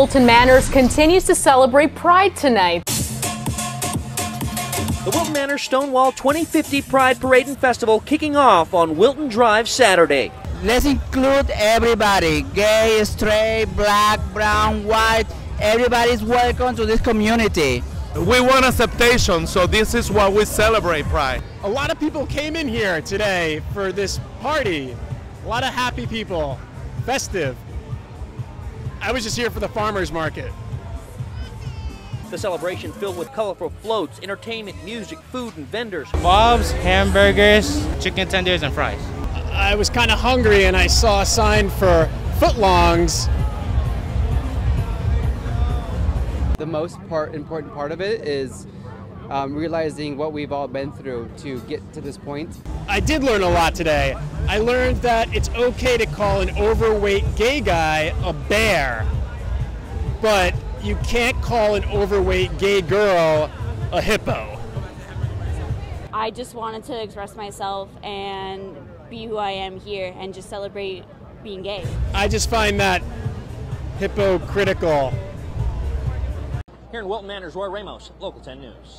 Wilton Manors continues to celebrate Pride tonight. The Wilton Manor Stonewall 2050 Pride Parade and Festival kicking off on Wilton Drive Saturday. Let's include everybody gay, straight, black, brown, white. Everybody's welcome to this community. We want acceptation, so this is what we celebrate Pride. A lot of people came in here today for this party. A lot of happy people, festive. I was just here for the farmers market. The celebration filled with colorful floats, entertainment, music, food, and vendors. Bob's, hamburgers, chicken tenders, and fries. I was kind of hungry and I saw a sign for footlongs. The most part, important part of it is um, realizing what we've all been through to get to this point. I did learn a lot today. I learned that it's okay to call an overweight gay guy a bear, but you can't call an overweight gay girl a hippo. I just wanted to express myself and be who I am here and just celebrate being gay. I just find that hypocritical. Here in Wilton Manors, Roy Ramos, Local 10 News.